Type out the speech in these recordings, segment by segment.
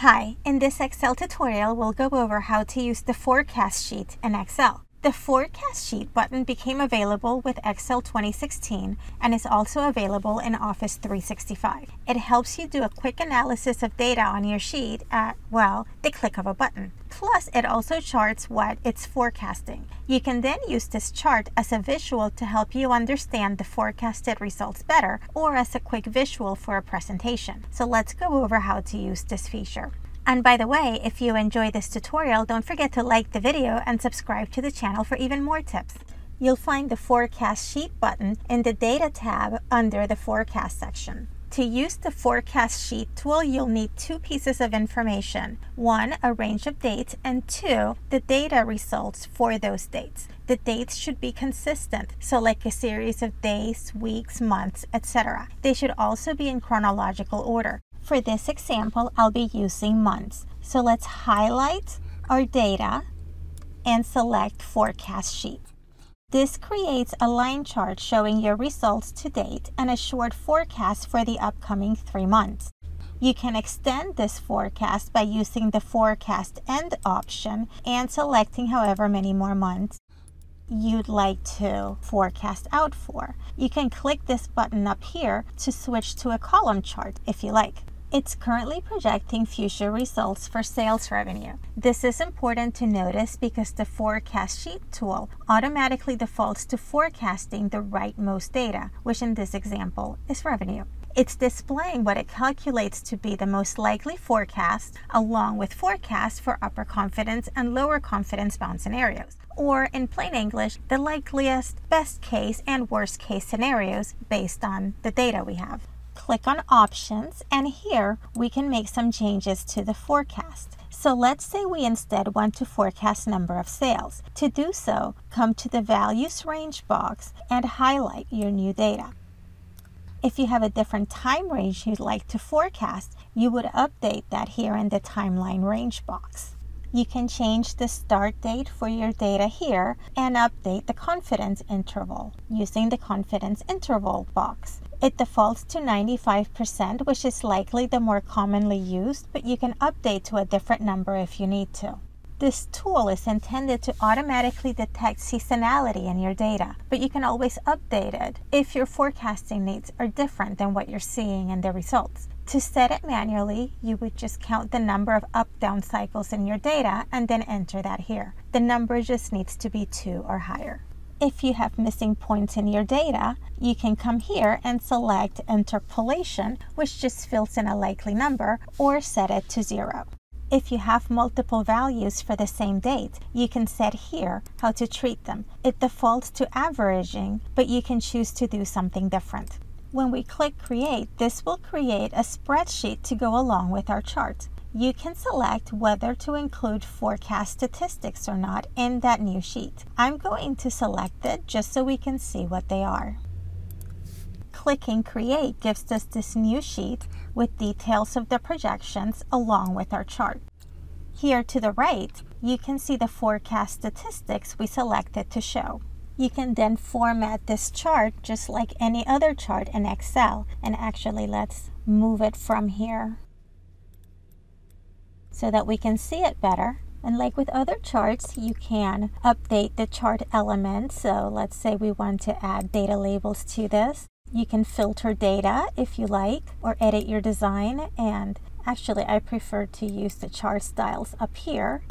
Hi, in this Excel tutorial, we'll go over how to use the forecast sheet in Excel. The Forecast Sheet button became available with Excel 2016 and is also available in Office 365. It helps you do a quick analysis of data on your sheet at, well, the click of a button. Plus, it also charts what it's forecasting. You can then use this chart as a visual to help you understand the forecasted results better or as a quick visual for a presentation. So let's go over how to use this feature. And by the way, if you enjoy this tutorial, don't forget to like the video and subscribe to the channel for even more tips. You'll find the Forecast Sheet button in the Data tab under the Forecast section. To use the Forecast Sheet tool, you'll need two pieces of information. One, a range of dates, and two, the data results for those dates. The dates should be consistent, so like a series of days, weeks, months, etc. They should also be in chronological order. For this example, I'll be using months. So let's highlight our data and select Forecast Sheet. This creates a line chart showing your results to date and a short forecast for the upcoming three months. You can extend this forecast by using the Forecast End option and selecting however many more months you'd like to forecast out for. You can click this button up here to switch to a column chart if you like. It's currently projecting future results for sales revenue. This is important to notice because the forecast sheet tool automatically defaults to forecasting the rightmost data, which in this example is revenue. It's displaying what it calculates to be the most likely forecast along with forecasts for upper confidence and lower confidence bound scenarios. Or in plain English, the likeliest, best case, and worst case scenarios based on the data we have click on options and here we can make some changes to the forecast. So let's say we instead want to forecast number of sales. To do so, come to the values range box and highlight your new data. If you have a different time range you'd like to forecast, you would update that here in the timeline range box. You can change the start date for your data here and update the confidence interval using the confidence interval box. It defaults to 95%, which is likely the more commonly used, but you can update to a different number if you need to. This tool is intended to automatically detect seasonality in your data, but you can always update it if your forecasting needs are different than what you're seeing in the results. To set it manually, you would just count the number of up-down cycles in your data and then enter that here. The number just needs to be 2 or higher. If you have missing points in your data, you can come here and select interpolation, which just fills in a likely number, or set it to 0. If you have multiple values for the same date, you can set here how to treat them. It defaults to averaging, but you can choose to do something different. When we click Create, this will create a spreadsheet to go along with our chart. You can select whether to include forecast statistics or not in that new sheet. I'm going to select it just so we can see what they are. Clicking Create gives us this new sheet with details of the projections along with our chart. Here to the right, you can see the forecast statistics we selected to show. You can then format this chart just like any other chart in Excel. And actually, let's move it from here so that we can see it better. And like with other charts, you can update the chart elements. So let's say we want to add data labels to this. You can filter data if you like, or edit your design. And actually, I prefer to use the chart styles up here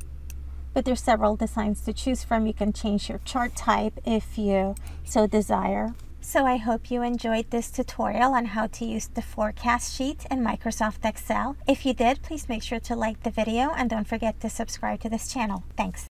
but there's several designs to choose from. You can change your chart type if you so desire. So I hope you enjoyed this tutorial on how to use the forecast sheet in Microsoft Excel. If you did, please make sure to like the video and don't forget to subscribe to this channel. Thanks.